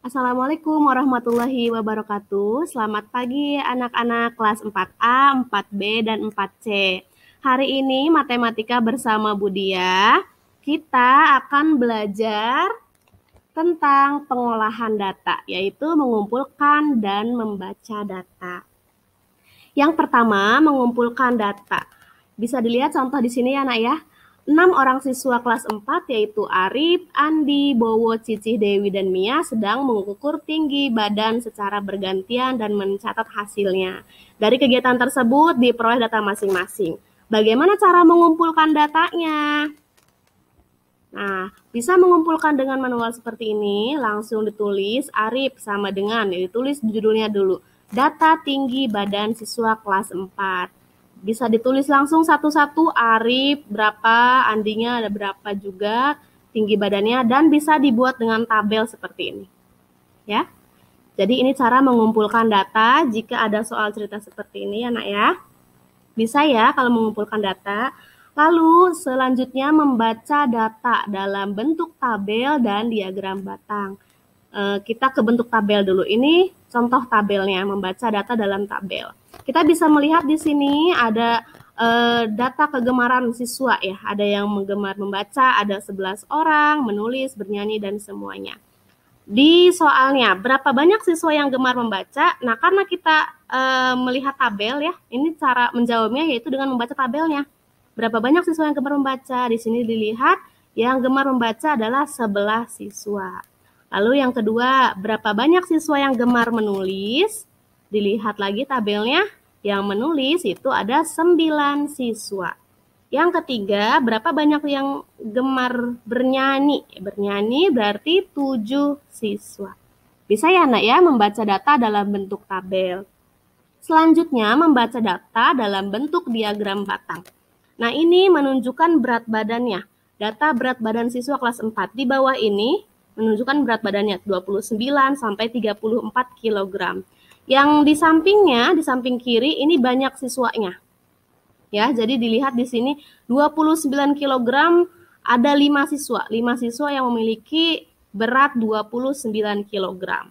Assalamualaikum warahmatullahi wabarakatuh. Selamat pagi anak-anak kelas 4A, 4B, dan 4C. Hari ini matematika bersama Budia. Kita akan belajar tentang pengolahan data, yaitu mengumpulkan dan membaca data. Yang pertama, mengumpulkan data. Bisa dilihat contoh di sini ya, Nak ya. 6 orang siswa kelas 4 yaitu Arif, Andi, Bowo, Cici, Dewi, dan Mia sedang mengukur tinggi badan secara bergantian dan mencatat hasilnya. Dari kegiatan tersebut diperoleh data masing-masing. Bagaimana cara mengumpulkan datanya? Nah, bisa mengumpulkan dengan manual seperti ini, langsung ditulis Arif sama dengan, ditulis judulnya dulu. Data tinggi badan siswa kelas 4 bisa ditulis langsung satu-satu Arif berapa, Andinya ada berapa juga, tinggi badannya, dan bisa dibuat dengan tabel seperti ini. Ya, Jadi ini cara mengumpulkan data jika ada soal cerita seperti ini ya nak ya. Bisa ya kalau mengumpulkan data. Lalu selanjutnya membaca data dalam bentuk tabel dan diagram batang. E, kita ke bentuk tabel dulu. Ini contoh tabelnya, membaca data dalam tabel. Kita bisa melihat di sini ada uh, data kegemaran siswa ya. Ada yang menggemar membaca, ada 11 orang, menulis, bernyanyi dan semuanya. Di soalnya, berapa banyak siswa yang gemar membaca? Nah, karena kita uh, melihat tabel ya, ini cara menjawabnya yaitu dengan membaca tabelnya. Berapa banyak siswa yang gemar membaca? Di sini dilihat yang gemar membaca adalah 11 siswa. Lalu yang kedua, berapa banyak siswa yang gemar menulis? Dilihat lagi tabelnya, yang menulis itu ada 9 siswa. Yang ketiga, berapa banyak yang gemar bernyanyi? Bernyanyi berarti 7 siswa. Bisa ya nak ya membaca data dalam bentuk tabel. Selanjutnya membaca data dalam bentuk diagram batang. Nah ini menunjukkan berat badannya. Data berat badan siswa kelas 4. Di bawah ini menunjukkan berat badannya 29 sampai 34 kg. Yang di sampingnya, di samping kiri ini banyak siswanya. Ya, jadi dilihat di sini 29 kg ada 5 siswa. 5 siswa yang memiliki berat 29 kg.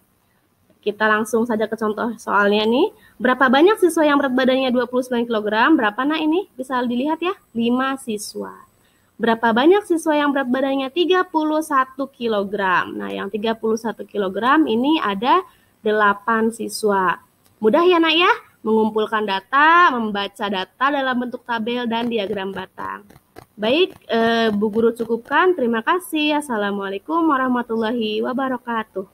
Kita langsung saja ke contoh soalnya nih. Berapa banyak siswa yang berat badannya 29 kg? Berapa nah ini? Bisa dilihat ya, 5 siswa. Berapa banyak siswa yang berat badannya 31 kg? Nah, yang 31 kg ini ada 8 siswa. Mudah ya nak ya? Mengumpulkan data, membaca data dalam bentuk tabel dan diagram batang. Baik, eh, Bu Guru cukupkan. Terima kasih. Assalamualaikum warahmatullahi wabarakatuh.